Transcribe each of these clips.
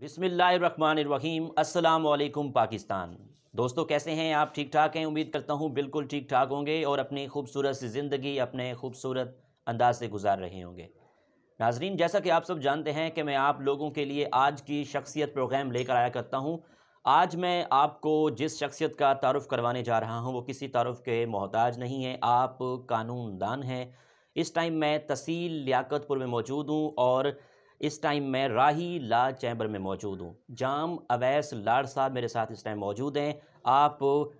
बिसमीम अस्सलाम पाकिस्तान। दोस्तों, कैसे हैं आप? ठीक ठाक हैं? उम्मीद करता हूँ बिल्कुल ठीक ठाक होंगे और अपनी खूबसूरत सी ज़िंदगी, अपने खूबसूरत अंदाज से गुजार रहे होंगे। नाजरीन, जैसा कि आप सब जानते हैं कि मैं आप लोगों के लिए आज की शख्सियत प्रोग्राम लेकर आया करता हूँ। आज मैं आपको जिस शख्सियत का तारफ़ करवाने जा रहा हूँ, वो किसी तारफ़ के मोहताज नहीं है, आप कानूनदान हैं। इस टाइम मैं तहसील लियाकतपुर में मौजूद हूँ और इस टाइम मैं राही ला चैम्बर में मौजूद हूँ। जाम अवैस लाड़ साहब मेरे साथ इस टाइम मौजूद हैं। आप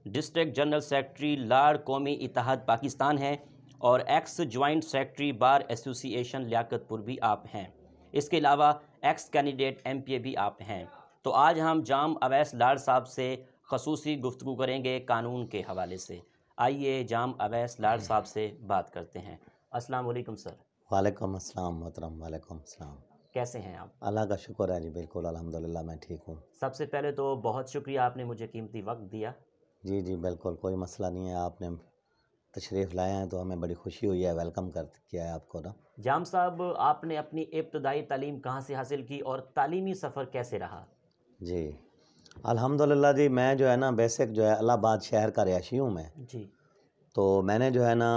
डिस्ट्रिक्ट जनरल सेक्रेटरी लाड़ कौमी इतिहाद पाकिस्तान हैं और ex joint secretary bar association Liaquatpur भी आप हैं। इसके अलावा ex candidate M P A भी आप हैं। तो आज हम जाम अवैस लाड़ साहब से खसूसी गुफ्तु करेंगे कानून के हवाले से। आइए जाम अवैस लाड़ साहब से बात करते हैं। अस्सलाम वालेकुम, सर। वालेकुम अस्सलाम मोहतरम, वालेकुम अस्सलाम। कैसे हैं आप? अल्लाह का शुक्र है जी बिल्कुल अल्हम्दुलिल्लाह मैं ठीक हूँ। सबसे पहले तो बहुत शुक्रिया आपने मुझे कीमती वक्त दिया। जी जी बिल्कुल कोई मसला नहीं है आपने तशरीफ़ लाए हैं तो हमें बड़ी खुशी हुई है वेलकम कर किया है आपको ना। जाम साहब आपने अपनी इब्तदाई तालीम कहाँ से हासिल की और तालीमी सफ़र कैसे रहा? जी अल्हम्दुलिल्लाह जी मैं जो है ना बेसिक जो है अलाहाबाद शहर का रिहाशी हूँ मैं। जी। तो मैंने जो है ना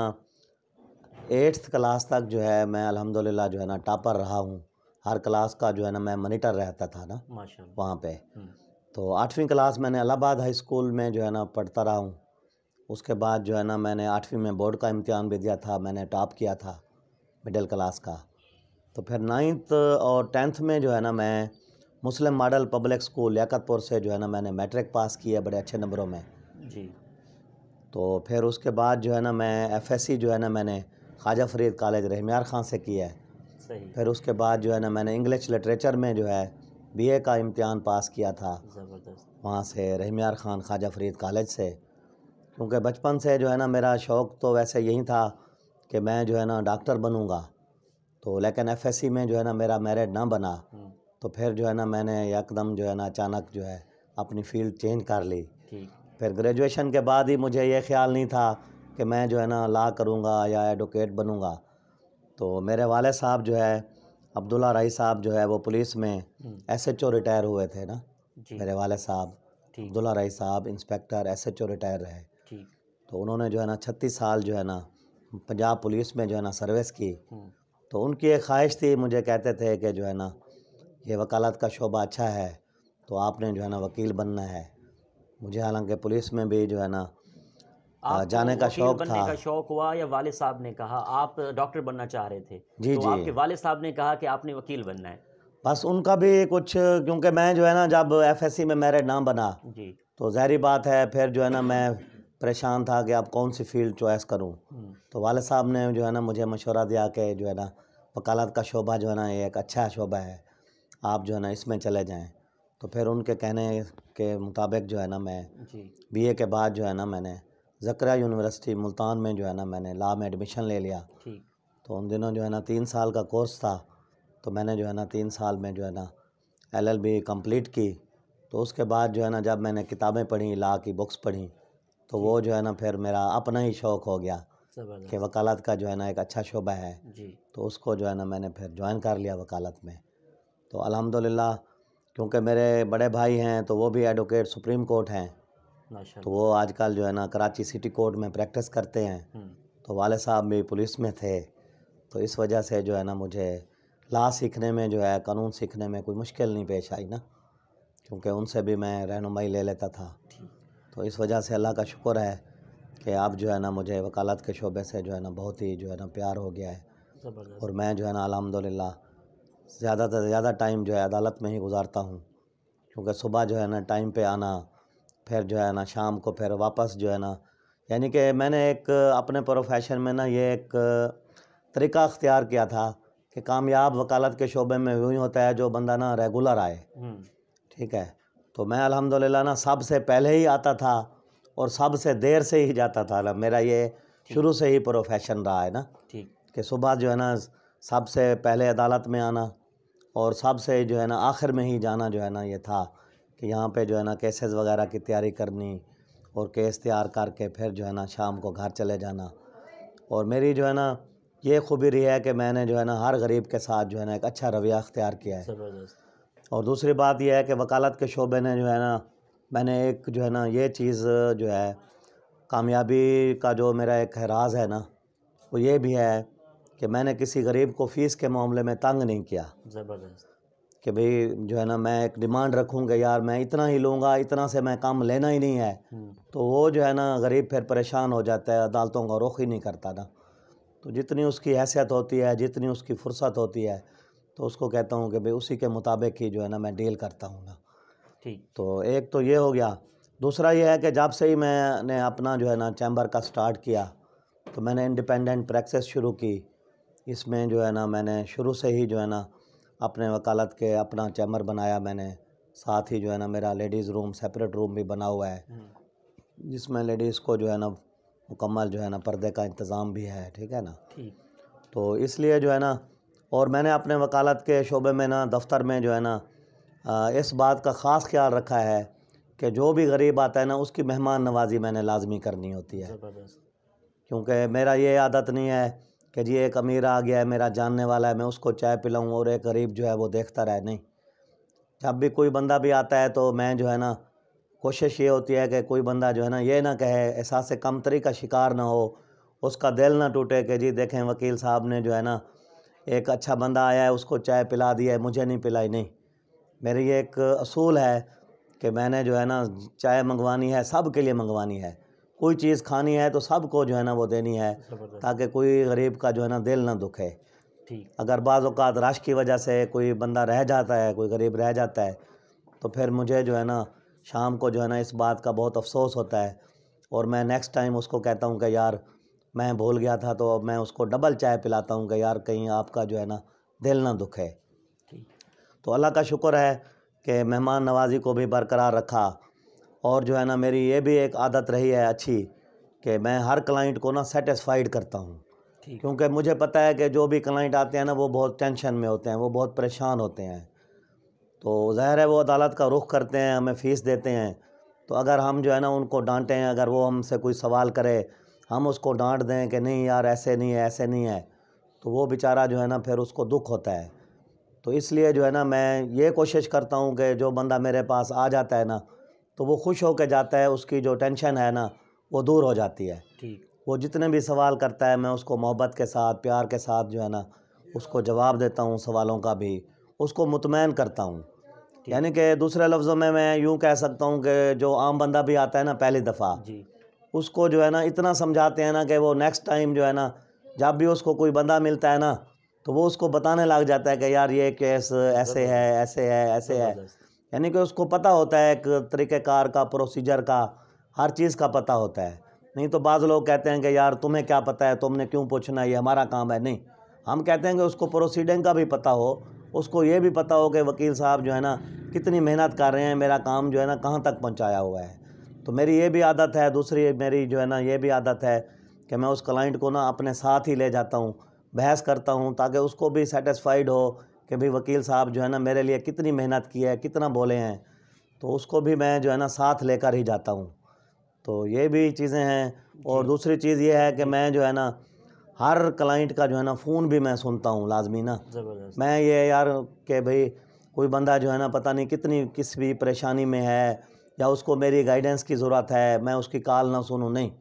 एट्थ क्लास तक जो है मैं अल्हम्दुलिल्लाह जो है ना टॉपर रहा हूँ। हर क्लास का जो है ना मैं मॉनिटर रहता था ना वहाँ पे। हम्म, तो आठवीं क्लास मैंने इलाहाबाद हाई स्कूल में जो है ना पढ़ता रहा हूँ। उसके बाद जो है ना मैंने आठवीं में बोर्ड का इम्तहान भी दिया था मैंने टॉप किया था मिडिल क्लास का। तो फिर नाइन्थ और टेंथ में जो है ना मैं Muslim model public school Liaquatpur से जो है ना मैंने मैट्रिक पास किया बड़े अच्छे नंबरों में। जी। तो फिर उसके बाद जो है ना मैं एफएससी जो है ना मैंने ख्वाजा फरीद कॉलेज रहमियार खां से किया है। फिर उसके बाद जो है ना मैंने इंग्लिश लिटरेचर में जो है बीए का इम्तहान पास किया था। ज़बरदस्त। वहाँ से रहमियार ख़ान ख्वाजा फरीद कॉलेज से। क्योंकि बचपन से जो है ना मेरा शौक़ तो वैसे यही था कि मैं जो है ना डॉक्टर बनूँगा। तो लेकिन एफएससी में जो है ना मेरा मेरिट ना बना। हम्म, तो फिर जो है ना मैंने एकदम जो है ना अचानक जो है अपनी फ़ील्ड चेंज कर ली। फिर ग्रेजुएशन के बाद ही मुझे ये ख्याल नहीं था कि मैं जो है ना ला करूँगा या एडवोकेट बनूँगा। तो मेरे वाले साहब जो है अब्दुल्ला राई साहब जो है वो पुलिस में एस एच ओ रिटायर हुए थे ना? मेरे वाले साहब अब्दुल्ला राई साहब inspector S H O retire रहे। तो उन्होंने जो है ना छत्तीस साल जो है ना पंजाब पुलिस में जो है ना सर्विस की। हम्म, तो उनकी एक ख्वाहिश थी मुझे कहते थे कि जो है ना ये वकालत का शोबा अच्छा है तो आपने जो है ना वकील बनना है। मुझे हालाँकि पुलिस में भी जो है ना जाने का शौक बनने था। का शौक हुआ या वाले साहब ने कहा? आप डॉक्टर बनना चाह रहे थे। जी, तो जी। आपके वाले साहब ने कहा कि आपने वकील बनना है। बस उनका भी कुछ क्योंकि मैं जो है ना जब एफएससी में मेरिट ना बना जी। तो जहरी बात है फिर जो है ना मैं परेशान था कि आप कौन सी फ़ील्ड चॉइस करूँ। हम्म, तो वाले साहब ने जो है ना मुझे मशवरा दिया कि जो है ना वकालत का शोबा जो है ना ये एक अच्छा शोबा है। आप जो है ना इसमें चले जाएँ। तो फिर उनके कहने के मुताबिक जो है ना मैं जी। बीए के बाद जो है ना मैंने ज़करा यूनिवर्सिटी मुल्तान में जो है ना मैंने लॉ में एडमिशन ले लिया। तो उन दिनों जो है ना तीन साल का कोर्स था। तो मैंने जो है ना तीन साल में जो है ना एलएलबी कंप्लीट की। तो उसके बाद जो है ना जब मैंने किताबें पढ़ी लॉ की बुक्स पढ़ी तो वो जो है ना फिर मेरा अपना ही शौक़ हो गया कि वकालत का जो है ना एक अच्छा शोबा है। जी। तो उसको जो है ना मैंने फिर ज्वाइन कर लिया वकालत में। तो अल्हम्दुलिल्लाह क्योंकि मेरे बड़े भाई हैं तो वो भी एडवोकेट सुप्रीम कोर्ट हैं। तो माशाल्लाह वो आजकल जो है ना कराची सिटी कोर्ट में प्रैक्टिस करते हैं। हम्म, तो वाले साहब भी पुलिस में थे। तो इस वजह से जो है ना मुझे ला सीखने में जो है कानून सीखने में कोई मुश्किल नहीं पेश आई ना क्योंकि उनसे भी मैं रहनुमाई ले लेता था। तो इस वजह से अल्लाह का शुक्र है कि आप जो है ना मुझे वकालत के शोबे से जो है ना बहुत ही जो है ना प्यार हो गया है। और मैं जो है ना अल्हम्दुलिल्लाह ज़्यादा से ज़्यादा टाइम जो है अदालत में ही गुजारता हूँ। क्योंकि सुबह जो है ना टाइम पे आना फिर जो है ना शाम को फिर वापस जो है ना यानी कि मैंने एक अपने प्रोफेशन में ना ये एक तरीका अख्तियार किया था कि कामयाब वकालत के शोबे में वही होता है जो बंदा ना रेगुलर आए। हम्म, ठीक है? तो मैं अल्हम्दुलिल्लाह ना सबसे पहले ही आता था और सबसे देर से ही जाता था ना मेरा ये शुरू से ही प्रोफेशन रहा है ना ठीक। कि सुबह जो है ना सबसे पहले अदालत में आना और सबसे जो है ना आखिर में ही जाना जो है ना ये था। कि यहाँ पे जो है ना केसेस वगैरह की तैयारी करनी और केस तैयार करके फिर जो है ना शाम को घर चले जाना। और मेरी जो है ना ये खूबी रही है कि मैंने जो है ना हर गरीब के साथ जो है ना एक अच्छा रवैया अख्तियार किया है। और दूसरी बात यह है कि वकालत के शोबे ने जो है ना मैंने एक जो है ना ये चीज़ जो है कामयाबी का जो मेरा एक राज है ना वो ये भी है कि मैंने किसी गरीब को फ़ीस के मामले में तंग नहीं किया। ज़बरदस्त। कि भाई जो है ना मैं एक डिमांड रखूँगा यार मैं इतना ही लूँगा इतना से मैं काम लेना ही नहीं है। हम्म, तो वो जो है ना गरीब फिर परेशान हो जाता है अदालतों का रुख ही नहीं करता ना। तो जितनी उसकी हैसियत होती है जितनी उसकी फुर्सत होती है तो उसको कहता हूँ कि भाई उसी के मुताबिक ही जो है ना मैं डील करता हूँ ना। ठीक। तो एक तो ये हो गया। दूसरा ये है कि जब से ही मैंने अपना जो है ना चैम्बर का स्टार्ट किया तो मैंने इंडिपेंडेंट प्रैक्टिस शुरू की। इसमें जो है ना मैंने शुरू से ही जो है ना अपने वकालत के अपना चैम्बर बनाया मैंने। साथ ही जो है ना मेरा लेडीज़ रूम सेपरेट रूम भी बना हुआ है। हम्म, जिसमें लेडीज़ को जो है ना मुकम्मल जो है ना पर्दे का इंतज़ाम भी है ठीक है ना? तो इसलिए जो है ना और मैंने अपने वकालत के शोबे में ना दफ्तर में जो है ना इस बात का ख़ास ख्याल रखा है कि जो भी गरीब आता है ना उसकी मेहमान नवाजी मैंने लाजमी करनी होती है। क्योंकि मेरा ये आदत नहीं है कि जी एक अमीर आ गया है, मेरा जानने वाला है, मैं उसको चाय पिलाऊँ और एक गरीब जो है वो देखता रहे। नहीं, जब भी कोई बंदा भी आता है तो मैं जो है ना, कोशिश ये होती है कि कोई बंदा जो है ना, ये ना कहे, एहसास कमतरी का शिकार ना हो, उसका दिल ना टूटे कि जी देखें वकील साहब ने जो है ना, एक अच्छा बंदा आया है, उसको चाय पिला दिया है, मुझे नहीं पिलाई। नहीं, मेरी ये एक असूल है कि मैंने जो है ना, चाय मंगवानी है, सब के लिए मंगवानी है। कोई चीज़ खानी है तो सबको जो है ना वो देनी है ताकि कोई गरीब का जो है ना दिल ना दुखे। ठीक। अगर बाज़ात रश की वजह से कोई बंदा रह जाता है कोई गरीब रह जाता है तो फिर मुझे जो है ना शाम को जो है ना इस बात का बहुत अफसोस होता है। और मैं नेक्स्ट टाइम उसको कहता हूँ कि यार मैं भूल गया था तो अब मैं उसको डबल चाय पिलाता हूँ कि यार कहीं आपका जो है ना दिल ना दुखे। तो अल्लाह का शुक्र है कि मेहमान नवाजी को भी बरकरार रखा। और जो है ना मेरी ये भी एक आदत रही है अच्छी कि मैं हर क्लाइंट को ना सेटिस्फाइड करता हूँ। क्योंकि मुझे पता है कि जो भी क्लाइंट आते हैं ना वो बहुत टेंशन में होते हैं वो बहुत परेशान होते हैं। तो ज़ाहिर है वो अदालत का रुख करते हैं हमें फ़ीस देते हैं। तो अगर हम जो है ना उनको डांटें अगर वो हमसे कोई सवाल करे हम उसको डांट दें कि नहीं यार ऐसे नहीं है ऐसे नहीं है तो वो बेचारा जो है ना फिर उसको दुख होता है। तो इसलिए जो है ना मैं ये कोशिश करता हूँ कि जो बंदा मेरे पास आ जाता है ना तो वो खुश होकर जाता है उसकी जो टेंशन है ना वो दूर हो जाती है। ठीक। वो जितने भी सवाल करता है मैं उसको मोहब्बत के साथ प्यार के साथ जो है ना उसको जवाब देता हूँ सवालों का भी उसको मुतमैन करता हूँ। यानी कि दूसरे लफ्ज़ों में मैं यूँ कह सकता हूँ कि जो आम बंदा भी आता है ना पहली दफ़ा उसको जो है ना इतना समझाते हैं ना कि वो नेक्स्ट टाइम जो है ना जब भी उसको कोई बंदा मिलता है ना तो वो उसको बताने लग जाता है कि यार ये केस ऐसे है ऐसे है ऐसे है। यानी कि उसको पता होता है एक तरीक़ेकार का प्रोसीजर का, हर चीज़ का पता होता है। नहीं तो बाज़ लोग कहते हैं कि यार तुम्हें क्या पता है, तुमने क्यों पूछना, ये हमारा काम है। नहीं, हम कहते हैं कि उसको प्रोसीडिंग का भी पता हो, उसको ये भी पता हो कि वकील साहब जो है ना, कितनी मेहनत कर रहे हैं, मेरा काम जो है ना कहाँ तक पहुँचाया हुआ है। तो मेरी ये भी आदत है, दूसरी मेरी जो है ना ये भी आदत है कि मैं उस क्लाइंट को ना अपने साथ ही ले जाता हूँ, बहस करता हूँ ताकि उसको भी सेटिस्फाइड हो कि भाई वकील साहब जो है ना मेरे लिए कितनी मेहनत की है कितना बोले हैं तो उसको भी मैं जो है ना साथ लेकर ही जाता हूँ। तो ये भी चीज़ें हैं। और दूसरी चीज़ ये है कि मैं जो है ना हर क्लाइंट का जो है ना फ़ोन भी मैं सुनता हूँ लाजमी ना। मैं ये यार कि भाई कोई बंदा जो है ना पता नहीं कितनी किस भी परेशानी में है या उसको मेरी गाइडेंस की ज़रूरत है मैं उसकी कॉल ना सुनूँ नहीं।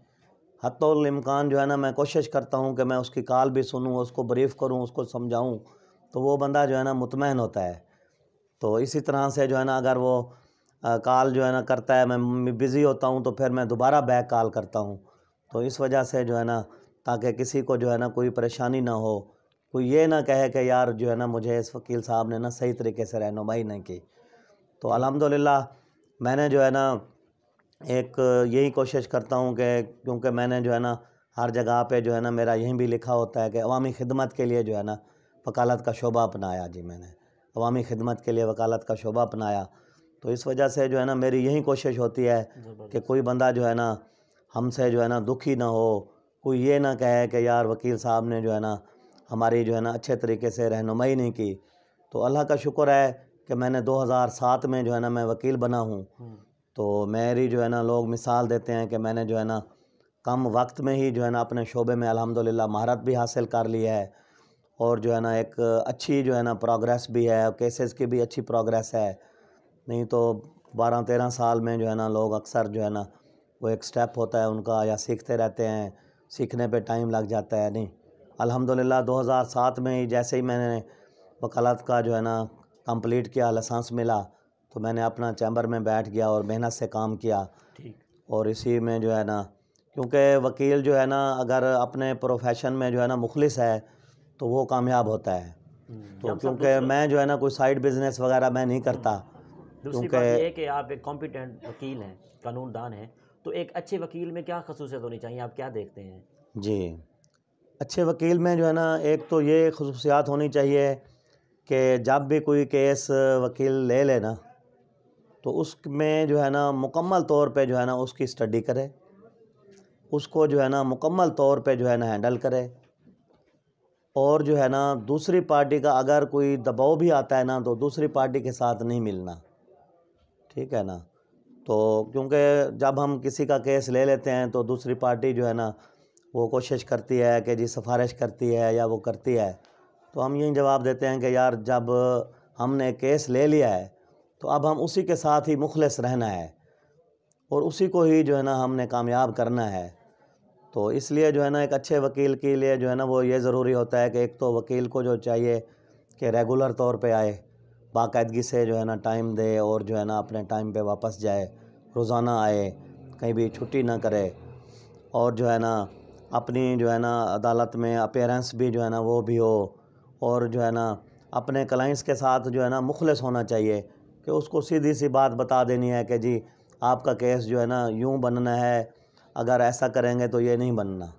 हतुल इम्कान जो है ना मैं कोशिश करता हूँ कि मैं उसकी कॉल भी सुनूँ उसको ब्रीफ़ करूँ उसको समझाऊँ। तो वो बंदा जो है ना मुतमैन होता है तो इसी तरह से जो है ना अगर वो कॉल जो है ना करता है मैं बिज़ी होता हूँ तो फिर मैं दोबारा बैक कॉल करता हूँ तो इस वजह से जो है ना ताकि किसी को जो है ना कोई परेशानी ना हो कोई ये ना कहे कि यार जो है ना मुझे इस वकील साहब ने ना सही तरीके से रहनुमाई नहीं की तो अल्हम्दुलिल्लाह मैंने जो है ना एक यही कोशिश करता हूँ कि क्योंकि मैंने जो है ना हर जगह पे जो है ना मेरा यहीं भी लिखा होता है कि अवामी खिदमत के लिए जो है ना वकालत का शोबा अपनाया जी मैंने। अवामी खिदमत के लिए वकालत का शोबा अपनाया। तो इस वजह से जो है ना मेरी यही कोशिश होती है कि कोई बंदा जो है ना हमसे जो है ना दुखी ना हो। कोई ये ना कहे कि यार वकील साहब ने जो है ना हमारी जो है ना अच्छे तरीके से रहनुमाई नहीं की। तो अल्लाह का शुक्र है कि मैंने 2007 में जो है ना मैं वकील बना हूँ। हम्म, तो मेरी जो है ना लोग मिसाल देते हैं कि मैंने जो है ना कम वक्त में ही जो है ना अपने शोबे में अल्हम्दुलिल्लाह महारत भी हासिल कर ली है। और जो है ना एक अच्छी जो है ना प्रोग्रेस भी है केसेस की भी अच्छी प्रोग्रेस है। नहीं तो बारह तेरह साल में जो है ना लोग अक्सर जो है ना वो एक स्टेप होता है उनका या सीखते रहते हैं सीखने पे टाइम लग जाता है। नहीं अल्हम्दुलिल्लाह 2007 में ही जैसे ही मैंने वकालत का जो है ना कंप्लीट किया लाइसेंस मिला तो मैंने अपना चैम्बर में बैठ गया और मेहनत से काम किया। और इसी में जो है ना क्योंकि वकील जो है ना अगर अपने प्रोफेशन में जो है ना मुखलिस है तो वो कामयाब होता है। हम्म, तो क्योंकि मैं जो है ना कोई साइड बिज़नेस वगैरह मैं नहीं करता। क्योंकि कि आप एक कॉम्पिटेंट वकील हैं कानूनदान हैं तो एक अच्छे वकील में क्या खसूसियत होनी चाहिए आप क्या देखते हैं? जी। अच्छे वकील में जो है ना एक तो ये खसूसियात होनी चाहिए कि जब भी कोई केस वकील ले लेना तो उसमें जो है ना मुकम्मल तौर पे जो है ना उसकी स्टडी करे। उसको जो है ना मुकम्मल तौर पे जो है ना हैंडल करे। और जो है ना, दूसरी पार्टी का अगर कोई दबाव भी आता है ना तो दूसरी पार्टी के साथ नहीं मिलना। ठीक है ना? तो क्योंकि जब हम किसी का केस ले लेते हैं तो दूसरी पार्टी जो है ना, वो कोशिश करती है कि जी सिफारिश करती है या वो करती है। तो हम यही जवाब देते हैं कि यार, जब हमने केस ले लिया है तो अब हम उसी के साथ ही मुखलस रहना है। और उसी को ही जो है ना, हमने कामयाब करना है। तो इसलिए जो है ना एक अच्छे वकील के लिए जो है ना वो ये ज़रूरी होता है कि एक तो वकील को जो चाहिए कि रेगुलर तौर पे आए बाकायदगी से जो है ना टाइम दे और जो है ना अपने टाइम पे वापस जाए रोज़ाना आए कहीं भी छुट्टी ना करे और जो है ना अपनी जो है ना अदालत में अपेरेंस भी जो है ना वो भी हो और जो है ना अपने क्लाइंट्स के साथ जो है ना मुखलस होना चाहिए कि उसको सीधी सी बात बता देनी है कि जी आपका केस जो है ना यूँ बनना है अगर ऐसा करेंगे तो ये नहीं बनना।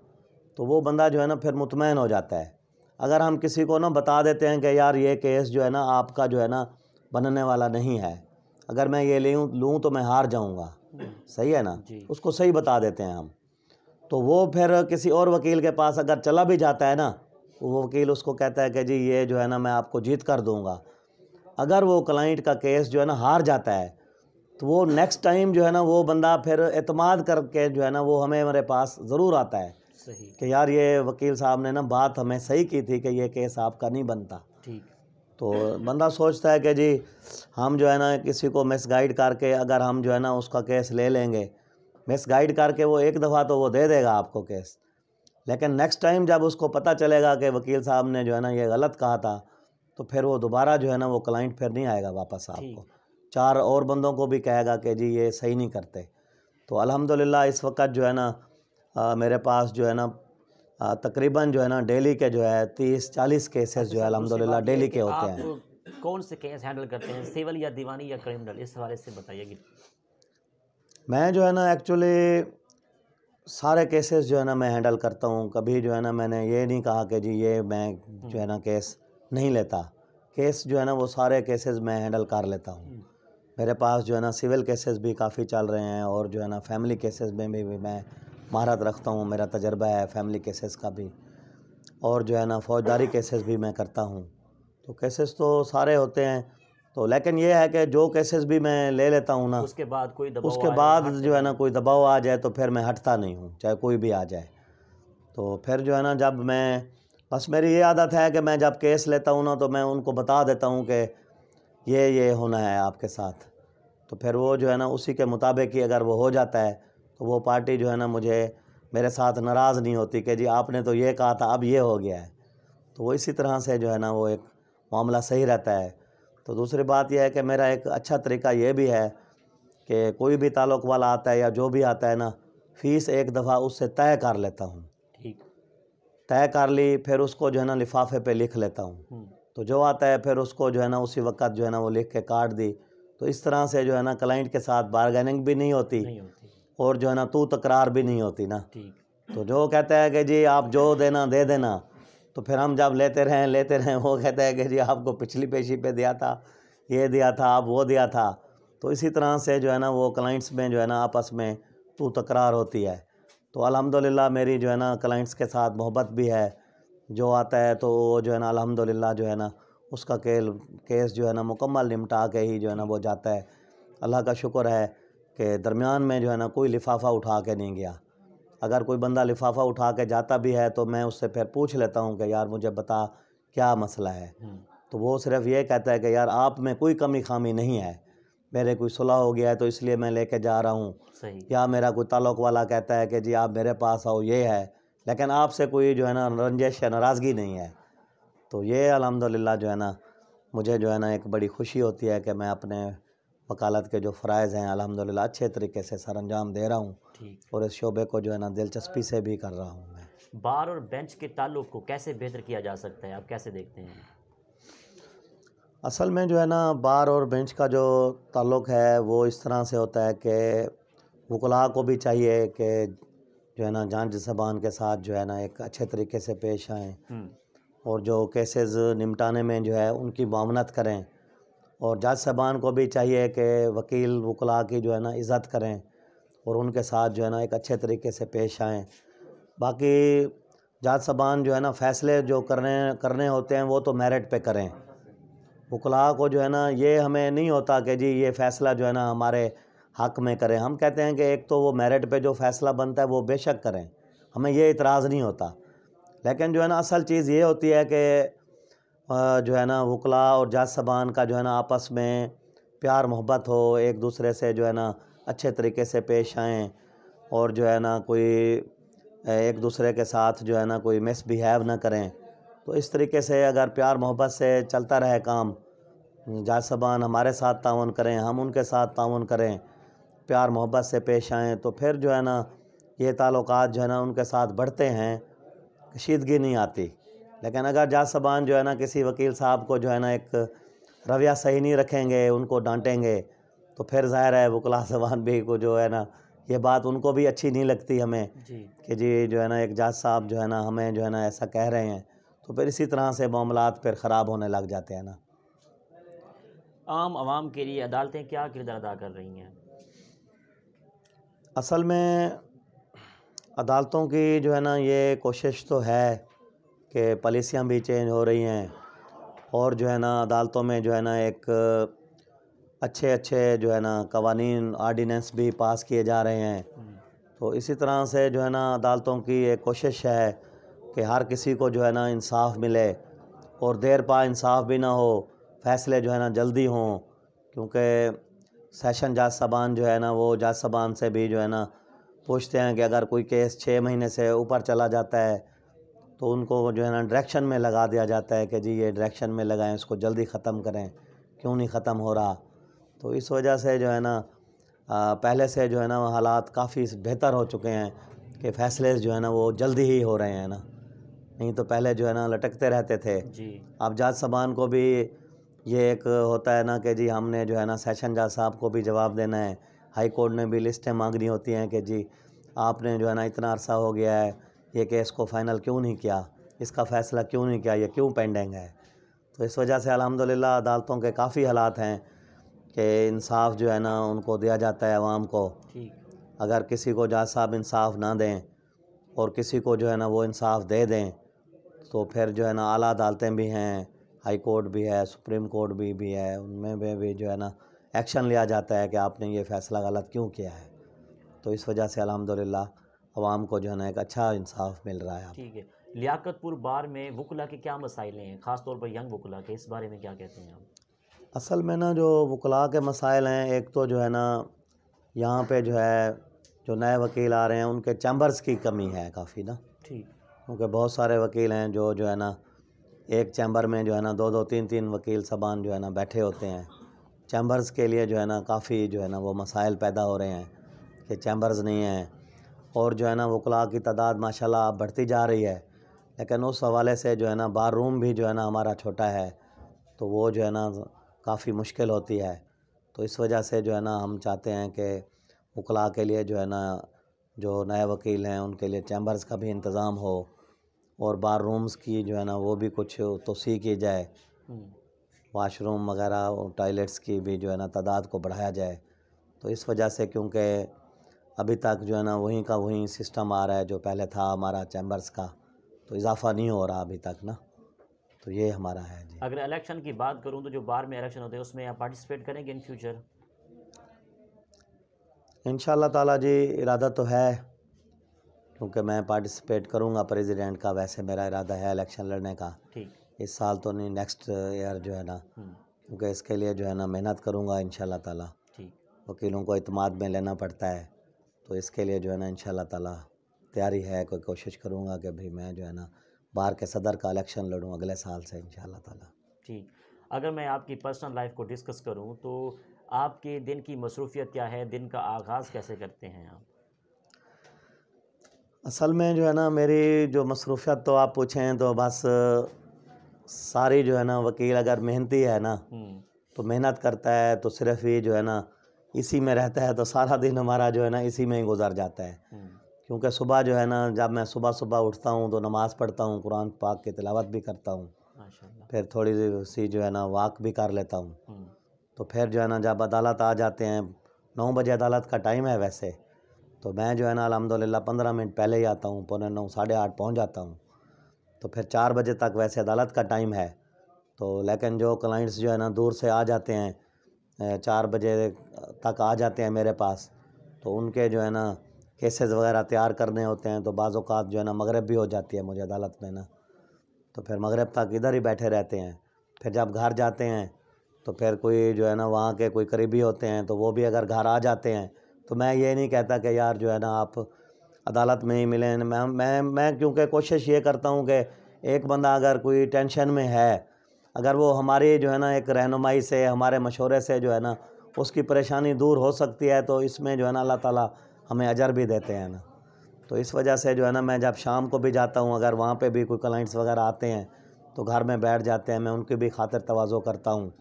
तो वो बंदा जो है ना फिर मुतमैन हो जाता है। अगर हम किसी को ना बता देते हैं कि यार ये केस जो है ना आपका जो है ना बनने वाला नहीं है अगर मैं ये लूँ लूँ तो मैं हार जाऊँगा। सही है ना? उसको सही बता देते हैं हम। तो वो फिर किसी और वकील के पास अगर चला भी जाता है ना तो वो वकील उसको कहता है कि जी ये जो है ना मैं आपको जीत कर दूँगा। अगर वो क्लाइंट का केस जो है ना हार जाता है तो वो नेक्स्ट टाइम जो है ना वो बंदा फिर एतमाद करके जो है ना वो हमें मेरे पास ज़रूर आता है। सही। कि यार ये वकील साहब ने ना बात हमें सही की थी कि ये केस आपका नहीं बनता। ठीक। तो बंदा सोचता है कि जी हम जो है ना किसी को मिस गाइड करके अगर हम जो है ना उसका केस ले लेंगे। मिस गाइड करके वो एक दफ़ा तो वो दे देगा आपको केस। लेकिन नेक्स्ट टाइम जब उसको पता चलेगा कि वकील साहब ने जो है ना ये गलत कहा था तो फिर वो दोबारा जो है ना वो क्लाइंट फिर नहीं आएगा वापस आपको। चार और बंदों को भी कहेगा कि जी ये सही नहीं करते तो अल्हम्दुलिल्लाह इस वक्त जो है ना आ, मेरे पास जो है ना तकरीबन जो है ना डेली के जो है तीस चालीस केसेस जो है अलहमदिल्ला डेली के होते हैं कौन से केस हैंडल करते हैं सिविल या दीवानी या क्रिमिनल इस हवाले से बताइए मैं जो है ना एक्चुअली सारे केसेस जो है ना मैं हैंडल करता हूँ कभी जो है ना मैंने ये नहीं कहा कि जी ये मैं जो है ना केस नहीं लेता केस जो है ना वो सारे केसेस मैं हैंडल कर लेता हूँ हम्म। मेरे पास जो है ना सिविल केसेस भी काफ़ी चल रहे हैं और जो है ना फैमिली केसेस में भी, भी मैं महारत रखता हूँ मेरा तजर्बा है फैमिली केसेस का भी। और जो है ना फौजदारी केसेस भी मैं करता हूँ। तो केसेस तो सारे होते हैं तो लेकिन ये है कि जो केसेस भी मैं ले लेता हूँ ना उसके बाद कोई दबाव उसके बाद जो है ना कोई दबाव आ जाए तो फिर मैं हटता नहीं हूँ चाहे कोई भी आ जाए। तो फिर जो है ना जब मैं बस मेरी ये आदत है कि मैं जब केस लेता हूँ ना तो मैं उनको बता देता हूँ कि ये ये होना है आपके साथ। तो फिर वो जो है ना उसी के मुताबिक ही अगर वो हो जाता है तो वो पार्टी जो है ना मुझे मेरे साथ नाराज़ नहीं होती कि जी आपने तो ये कहा था अब ये हो गया है। तो वो इसी तरह से जो है ना वो एक मामला सही रहता है। तो दूसरी बात यह है कि मेरा एक अच्छा तरीका ये भी है कि कोई भी ताल्लुक़ वाला आता है या जो भी आता है ना फ़ीस एक दफ़ा उससे तय कर लेता हूँ। ठीक। तय कर ली फिर उसको जो है ना लिफाफे पे लिख लेता हूँ। हम्म। तो जो आता है फिर उसको जो है ना उसी वक्त जो है ना वो लिख के काट दी। तो इस तरह से जो है ना क्लाइंट के साथ बारगेनिंग भी नहीं होती, नहीं होती। और जो है ना तू तकरार भी नहीं होती ना। तो जो कहता है कि जी आप जो देना दे देना। तो फिर हम जब लेते रहें लेते रहें वो कहता है कि जी आपको पिछली पेशी पे दिया था ये दिया था आप वो दिया था। तो इसी तरह से जो है ना वो क्लाइंट्स में जो है ना आपस में तू तकरार होती है। तो अल्हम्दुलिल्लाह मेरी जो है ना क्लाइंट्स के साथ मोहब्बत भी है। जो आता है तो वो जो है ना अलहमदिल्ला जो है ना उसका केल केस जो है ना मुकम्मल निपटा के ही जो है ना वो जाता है। अल्लाह का शुक्र है कि दरमियान में जो है ना कोई लिफाफा उठा के नहीं गया। अगर कोई बंदा लिफाफा उठा के जाता भी है तो मैं उससे फिर पूछ लेता हूँ कि यार मुझे बता क्या मसला है? हम्म, तो वो सिर्फ़ ये कहता है कि यार आप में कोई कमी खामी नहीं है। मेरे कोई सुलह हो गया है तो इसलिए मैं लेके जा रहा हूँ। या मेरा कोई ताल्लुक वाला कहता है कि जी आप मेरे पास आओ ये है। लेकिन आपसे कोई जो है ना रंजिश या नाराज़गी नहीं है। तो ये अल्हम्दुलिल्लाह जो है ना मुझे जो है ना एक बड़ी खुशी होती है कि मैं अपने वकालत के जो फ़राइज़ हैं अल्हम्दुलिल्लाह अच्छे तरीके से सर अंजाम दे रहा हूँ और इस शोबे को जो है ना दिलचस्पी से भी कर रहा हूँ मैं। बार और बेंच के ताल्लुक को कैसे बेहतर किया जा सकता है आप कैसे देखते हैं? असल में जो है ना बार और बेंच का जो ताल्लुक़ है वो इस तरह से होता है कि वकला को भी चाहिए कि जो है ना जाँच ज़बान के साथ जो है ना एक अच्छे तरीके से पेश आएँ। और जो केसेस निपटाने में जो है उनकी मामनत करें। और जज साहबान को भी चाहिए कि वकील वकला की जो है ना इज़्ज़त करें और उनके साथ जो है ना एक अच्छे तरीके से पेश आएँ। बाकी जज साहबान जो है ना फ़ैसले जो करने करने होते हैं वो तो मेरिट पे करें। वकला को जो है ना ये हमें नहीं होता कि जी ये फ़ैसला जो है ना हमारे हक़ में करें। हम कहते हैं कि एक तो वो मेरिट पे जो फ़ैसला बनता है, वो बेशक करें। हमें ये इतराज़ नहीं होता। लेकिन जो है ना, असल चीज़ ये होती है कि जो है ना, वकला और जज साहबान का जो है ना, आपस में प्यार, मोहब्बत हो, एक दूसरे से जो है ना, अच्छे तरीके से पेश आएँ और जो है ना, कोई एक दूसरे के साथ जो है ना, कोई मिसबिहेव ना करें। तो इस तरीके से अगर प्यार, मोहब्बत से चलता रहे काम जज साहबान हमारे साथ ताउन करें, हम उनके साथ ताउन करें। प्यार मोहब्बत से पेश आएँ तो फिर जो है ना ये ताल्लुक जो है ना उनके साथ बढ़ते हैं कशीदगी नहीं आती। लेकिन अगर जज साहबान जो है ना किसी वकील साहब को जो है ना एक रवैया सही नहीं रखेंगे उनको डांटेंगे तो फिर ज़ाहिर है वकला साहबान भी को जो है ना ये बात उनको भी अच्छी नहीं लगती हमें जी। कि जी जो है ना एक जज साहब जो है ना हमें जो है ना ऐसा कह रहे हैं तो फिर इसी तरह से मामला फिर ख़राब होने लग जाते हैं ना। आम आवाम के लिए अदालतें क्या किरदार अदा कर रही हैं? असल में अदालतों की जो है ना, ये कोशिश तो है कि पॉलिसियाँ भी चेंज हो रही हैं और जो है ना, अदालतों में जो है ना, एक अच्छे अच्छे जो है ना, कवानीन आर्डीनेंस भी पास किए जा रहे हैं। तो इसी तरह से जो है ना, अदालतों की एक कोशिश है कि हर किसी को जो है ना, इंसाफ मिले और देर पा इंसाफ भी ना हो, फैसले जो है ना, जल्दी हों, क्योंकि सेशन जज साहबान जो है ना वो जज साहबान से भी जो है ना पूछते हैं कि अगर कोई केस छः महीने से ऊपर चला जाता है तो उनको जो है ना डायरेक्शन में लगा दिया जाता है कि जी ये डायरेक्शन में लगाएँ इसको जल्दी ख़त्म करें क्यों नहीं ख़त्म हो रहा? तो इस वजह से जो है ना पहले से जो है ना हालात काफ़ी बेहतर हो चुके हैं कि फ़ैसले जो है ना वो जल्दी ही हो रहे हैं ना। नहीं तो पहले जो है ना लटकते रहते थे। जी। अब जज साहबान को भी ये एक होता है ना कि जी हमने जो है ना सेशन जज साहब को भी जवाब देना है। हाई कोर्ट ने भी लिस्टें मांगनी होती हैं कि जी आपने जो है ना इतना अरसा हो गया है ये केस को फ़ाइनल क्यों नहीं किया? इसका फ़ैसला क्यों नहीं किया? ये क्यों पेंडिंग है? तो इस वजह से अल्हम्दुलिल्लाह अदालतों के काफ़ी हालात हैं कि इंसाफ जो है ना उनको दिया जाता है आवाम को। अगर किसी को जज साहब इंसाफ ना दें और किसी को जो है ना वो इंसाफ दे दें तो फिर जो है ना आला अदालतें भी हैं हाई कोर्ट भी है सुप्रीम कोर्ट भी भी है उनमें भी, भी जो है ना एक्शन लिया जाता है कि आपने ये फ़ैसला गलत क्यों किया है। तो इस वजह से अल्हम्दुलिल्लाह आवाम को जो है ना एक अच्छा इंसाफ मिल रहा है ठीक है। लियाकतपुर बार में वकला के क्या मसाइल हैं? ख़ास तौर पर यंग वकला के इस बारे में क्या कहते हैं आप? असल में ना जो वकला के मसाइल हैं एक तो जो है ना यहाँ पे जो है जो नए वकील आ रहे हैं उनके चैम्बर्स की कमी है काफ़ी ना। ठीक। क्योंकि बहुत सारे वकील हैं जो जो है ना एक चैम्बर में जो है ना दो दो तीन तीन वकील सबान जो है ना बैठे होते हैं चैम्बर्स के लिए जो है ना काफ़ी जो है ना वो मसाइल पैदा हो रहे हैं कि चैम्बर्स नहीं हैं और जो है ना वकला की तादाद माशाल्लाह बढ़ती जा रही है लेकिन उस हवाले से जो है ना बार रूम भी जो है ना हमारा छोटा है तो वो जो है ना काफ़ी मुश्किल होती है तो इस वजह से जो है ना हम चाहते हैं कि वकला के लिए जो है ना जो नए वकील हैं उनके लिए चैम्बर्स का भी इंतज़ाम हो और बार रूम्स की जो है ना वो भी कुछ तोसी की जाए। हम्म, वाशरूम वगैरह और टॉयलेट्स की भी जो है ना तादाद को बढ़ाया जाए। तो इस वजह से क्योंकि अभी तक जो है ना वहीं का वहीं सिस्टम आ रहा है जो पहले था हमारा चैम्बर्स का तो इजाफ़ा नहीं हो रहा अभी तक ना। तो ये हमारा है जी। अगर इलेक्शन की बात करूँ तो जो बार में इलेक्शन होते हैं उसमें आप पार्टिसिपेट करेंगे इन फ्यूचर? इन ताला जी इरादा तो है। क्योंकि मैं पार्टिसिपेट करूँगा प्रेसिडेंट का वैसे मेरा इरादा है इलेक्शन लड़ने का। ठीक। इस साल तो नहीं नेक्स्ट ईयर जो है ना हम्म, क्योंकि इसके लिए जो है ना मेहनत करूँगा इन ताला। वकीलों को अतमाद में लेना पड़ता है तो इसके लिए जो है ना इन ताला तैयारी है कोई कोशिश करूँगा कि भाई मैं जो है ना बाहर के सदर का इलेक्शन लड़ूँ अगले साल से इन ताला। ठीक। अगर मैं आपकी पर्सनल लाइफ को डिस्कस करूँ तो आपके दिन की मसरूफियत क्या है दिन का आगाज़ कैसे करते हैं आप? असल में जो है ना मेरी जो मसरूफियत तो आप पूछें तो बस सारी जो है ना वकील अगर मेहनती है ना हम्म, तो मेहनत करता है तो सिर्फ़ ये जो है ना इसी में रहता है तो सारा दिन हमारा जो है ना इसी में ही गुजर जाता है। हम्म, क्योंकि सुबह जो है ना जब मैं सुबह सुबह उठता हूँ तो नमाज़ पढ़ता हूँ कुरान पाक की तिलावत भी करता हूँ। फिर थोड़ी सी जो है ना वाक भी कर लेता हूँ। हम्म, तो फिर जो है ना जब अदालत आ जाते हैं नौ बजे अदालत का टाइम है वैसे तो मैं जो है ना अलहमदिल्ला पंद्रह मिनट पहले ही आता हूँ, पौने नौ, साढ़े आठ पहुँच जाता हूँ। तो फिर चार बजे तक वैसे अदालत का टाइम है। तो लेकिन जो क्लाइंट्स जो है ना, दूर से आ जाते हैं चार बजे तक आ जाते हैं मेरे पास तो उनके जो है ना, केसेस वगैरह तैयार करने होते हैं तो बाज़ अवत जो है ना, मगरब भी हो जाती है मुझे अदालत में ना। तो फिर मगरब तक इधर ही बैठे रहते हैं। फिर जब घर जाते हैं तो फिर कोई जो है ना, वहाँ के कोई करीबी होते हैं तो वो भी अगर घर आ जाते हैं तो मैं ये नहीं कहता कि यार जो है ना आप अदालत में ही मिलें मैं मैं मैं क्योंकि कोशिश ये करता हूँ कि एक बंदा अगर कोई टेंशन में है, अगर वो हमारी जो है ना एक रहनुमाई से, हमारे मशवरे से जो है ना उसकी परेशानी दूर हो सकती है तो इसमें जो है ना अल्लाह ताला हमें अजर भी देते हैं ना। तो इस वजह से जो है ना मैं जब शाम को भी जाता हूँ, अगर वहाँ पे भी कोई क्लाइंट्स वगैरह आते हैं तो घर में बैठ जाते हैं, मैं उनकी भी खातिर तवाज़ो करता हूँ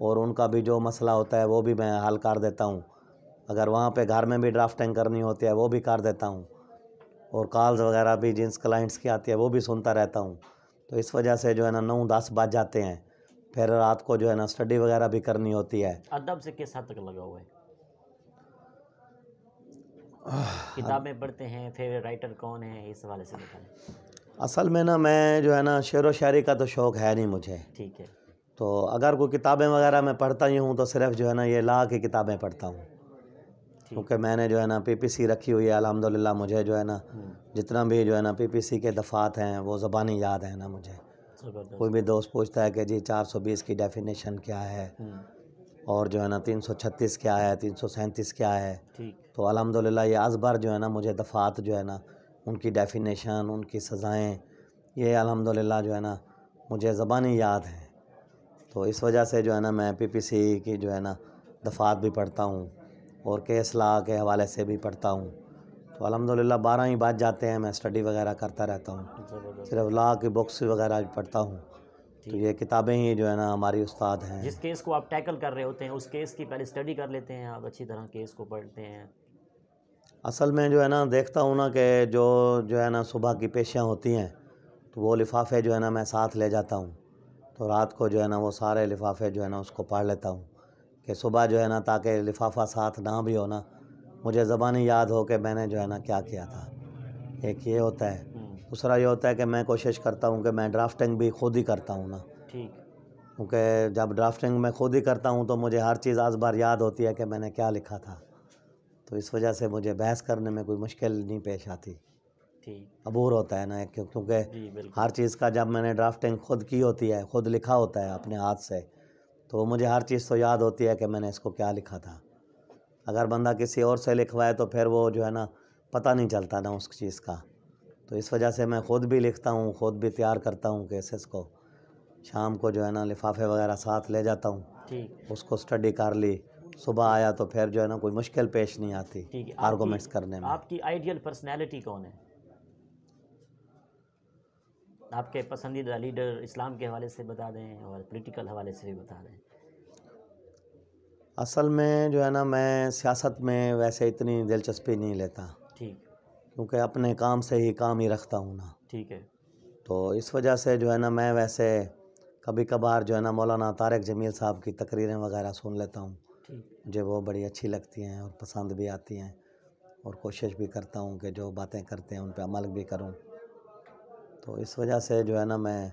और उनका भी जो मसला होता है वो भी मैं हल कर देता हूँ। अगर वहाँ पे घर में भी ड्राफ्टिंग करनी होती है वो भी कर देता हूँ। और कॉल्स वगैरह भी जिन क्लाइंट्स की आती है वो भी सुनता रहता हूँ। तो इस वजह से जो है ना नौ दस बज जाते हैं। फिर रात को जो है ना स्टडी वगैरह भी करनी होती है। अदब से किस हद तक लगा हुआ है? किताबें पढ़ते हैं फेवरेट राइटर कौन है इस हवाले से बताएँ। असल में ना मैं जो है ना शेर व शायरी का तो शौक़ है नहीं मुझे। ठीक है। तो अगर कोई किताबें वगैरह मैं पढ़ता ही हूँ तो सिर्फ़ जो है ना ये ला की किताबें पढ़ता हूँ। क्योंकि मैंने जो है ना पीपीसी रखी हुई है अल्हम्दुलिल्लाह मुझे जो है ना हम्म, जितना भी जो है ना पीपीसी के दफ़ात हैं वो ज़बानी याद है ना मुझे। कोई भी दोस्त पूछता है कि जी 420 की डेफिनेशन क्या है? हम्म, और जो है ना 336 क्या है 337 क्या है? तो अल्हम्दुलिल्लाह ये अजबर जो है ना मुझे दफ़ात जो है ना उनकी डेफिनेशन उनकी सज़ाएँ ये अल्हम्दुलिल्लाह जो है ना मुझे ज़बानी याद है। तो इस वजह से जो है ना मैं पीपीसी की जो है ना दफ़ात भी पढ़ता हूँ। और केस ला के हवाले से भी पढ़ता हूँ। तो अलहमदिल्ला बारह ही बाज जाते हैं मैं स्टडी वगैरह करता रहता हूँ। सिर्फ़ ला की बुक्स वगैरह भी पढ़ता हूँ। तो ये किताबें ही जो है ना हमारी उस्ताद हैं। जिस केस को आप टैकल कर रहे होते हैं उस केस की पहले स्टडी कर लेते हैं आप अच्छी तरह केस को पढ़ते हैं। असल में जो है ना देखता हूँ ना कि जो जो है ना सुबह की पेशियाँ होती हैं तो वो लिफाफे जो है ना मैं साथ ले जाता हूँ। तो रात को जो है ना वो सारे लिफाफे जो है ना उसको पढ़ लेता हूँ। कि सुबह जो है ना ताकि लिफाफा साथ ना भी हो ना मुझे ज़बानी याद हो कि मैंने जो है ना क्या किया था। एक ये होता है। हम्म, दूसरा ये होता है कि मैं कोशिश करता हूँ कि मैं ड्राफ्टिंग भी खुद ही करता हूँ ना। ठीक। क्योंकि जब ड्राफ्टिंग मैं खुद ही करता हूँ तो मुझे हर चीज़ आज बार याद होती है कि मैंने क्या लिखा था। तो इस वजह से मुझे बहस करने में कोई मुश्किल नहीं पेश आती। अबूर होता है ना क्यों- क्योंकि हर चीज़ का जब मैंने ड्राफ्टिंग खुद की होती है खुद लिखा होता है अपने हाथ से तो मुझे हर चीज़ तो याद होती है कि मैंने इसको क्या लिखा था। अगर बंदा किसी और से लिखवाए तो फिर वो जो है ना पता नहीं चलता ना उस चीज़ का। तो इस वजह से मैं ख़ुद भी लिखता हूँ ख़ुद भी तैयार करता हूँ केसेस को शाम को जो है ना लिफाफे वगैरह साथ ले जाता हूँ। उसको स्टडी कर ली सुबह आया तो फिर जो है ना कोई मुश्किल पेश नहीं आती आर्गूमेंट्स करने में। आपकी आइडियल पर्सनैलिटी कौन है? आपके पसंदीदा लीडर इस्लाम के हवाले से बता दें और पॉलिटिकल हवाले से भी बता दें। असल में जो है ना मैं सियासत में वैसे इतनी दिलचस्पी नहीं लेता। ठीक। क्योंकि अपने काम से ही काम ही रखता हूँ ना। ठीक है। तो इस वजह से जो है ना मैं वैसे कभी कभार जो है ना मौलाना तारक जमील साहब की तकरीरें वगैरह सुन लेता हूँ। मुझे वो बड़ी अच्छी लगती हैं और पसंद भी आती हैं और कोशिश भी करता हूँ कि जो बातें करते हैं उन पर अमल भी करूँ। तो इस वजह से जो है ना मैं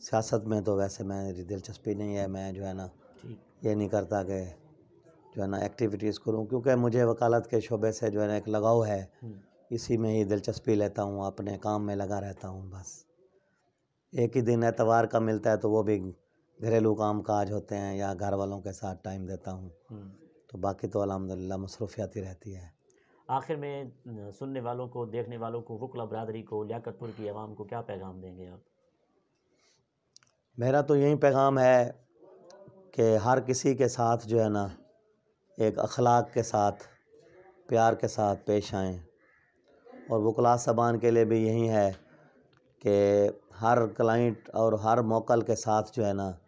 सियासत में तो वैसे मेरी दिलचस्पी नहीं है मैं जो है ना ये नहीं करता कि जो है ना एक्टिविटीज़ करूँ क्योंकि मुझे वकालत के शोबे से जो है ना एक लगाव है। हम्म, इसी में ही दिलचस्पी लेता हूँ अपने काम में लगा रहता हूँ बस। एक ही दिन एतवार का मिलता है तो वो भी घरेलू काम काज होते हैं या घर वालों के साथ टाइम देता हूँ। हम्म। तो बाकी तो अलहमदिल्ला मसरूफियात ही रहती है। आखिर में सुनने वालों को, देखने वालों को वकला बरदरी को, लियाकतपुर की आवाम को क्या पैगाम देंगे आप? मेरा तो यही पैगाम है कि हर किसी के साथ जो है ना, एक अखलाक के साथ, प्यार के साथ पेश आएँ। और वकला सबान के लिए भी यही है कि हर क्लाइंट और हर मोकल के साथ जो है ना,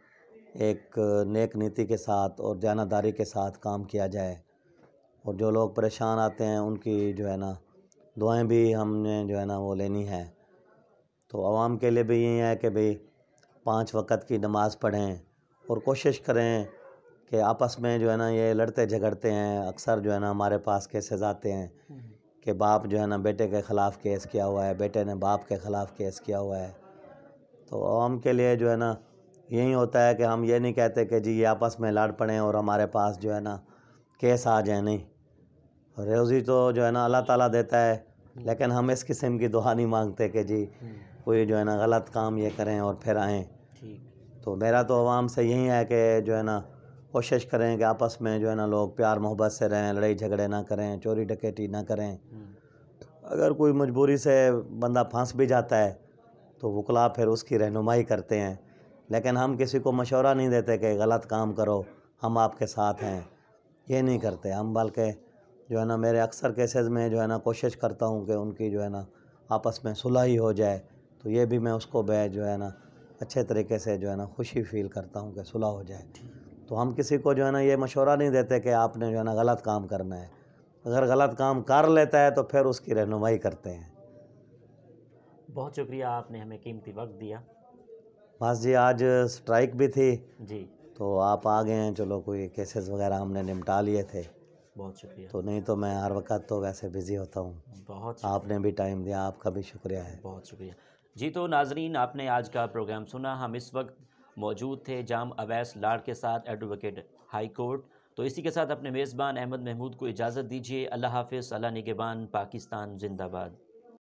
एक नेक नीति के साथ और जानदारी के साथ काम किया जाए। और जो लोग परेशान आते हैं, उनकी जो है ना, दुआएँ भी हमने जो है ना वो लेनी है। तो आवाम के लिए भी यही है कि भाई, पाँच वक़्त की नमाज़ पढ़ें और कोशिश करें कि आपस में जो है ना ये लड़ते झगड़ते हैं। अक्सर जो है ना हमारे पास केसेस आते हैं कि बाप जो है ना बेटे के ख़िलाफ़ केस किया हुआ है, बेटे ने बाप के ख़िलाफ़ केस किया हुआ है। तो आवाम के लिए जो है ना यही होता है कि हम ये नहीं कहते कि जी ये आपस में लड़ पड़ें और हमारे पास जो है ना केस आ जाए, नहीं। रोज़ी तो जो है ना अल्लाह ताला देता है लेकिन हम इस किस्म की दुआ नहीं मांगते कि जी कोई जो है ना गलत काम ये करें और फिर आएँ। तो मेरा तो आवाम से यही है कि जो है ना कोशिश करें कि आपस में जो है ना लोग प्यार मोहब्बत से रहें लड़ाई झगड़े ना करें चोरी डकैती ना करें। अगर कोई मजबूरी से बंदा फंस भी जाता है तो वकला फिर उसकी रहनुमाई करते हैं। लेकिन हम किसी को मशवरा नहीं देते कि गलत काम करो हम आपके साथ हैं। ये नहीं करते हम बल्कि जो है ना मेरे अक्सर केसेस में जो है ना कोशिश करता हूँ कि उनकी जो है ना आपस में सुलह ही हो जाए तो ये भी मैं उसको बे जो है ना अच्छे तरीके से जो है ना खुशी फील करता हूँ कि सुलह हो जाए। तो हम किसी को जो है ना ये मशवरा नहीं देते कि आपने जो है ना गलत काम करना है। अगर गलत काम कर लेता है तो फिर उसकी रहनुमाई करते हैं। बहुत शुक्रिया आपने हमें कीमती वक्त दिया। बस जी आज स्ट्राइक भी थी। जी। तो आप आ गए हैं चलो कोई केसेस वगैरह हमने निपटा लिए थे। बहुत शुक्रिया। तो नहीं तो मैं हर वक्त तो वैसे बिज़ी होता हूँ। बहुत आपने भी टाइम दिया आपका भी शुक्रिया है। बहुत शुक्रिया। जी तो नाजरीन आपने आज का प्रोग्राम सुना। हम इस वक्त मौजूद थे जाम अवैस लाड के साथ एडवोकेट हाई कोर्ट तो इसी के साथ अपने मेज़बान अहमद महमूद को इजाज़त दीजिए। अल्लाह हाफिज़ अल्लाह निगेबान पाकिस्तान जिंदाबाद।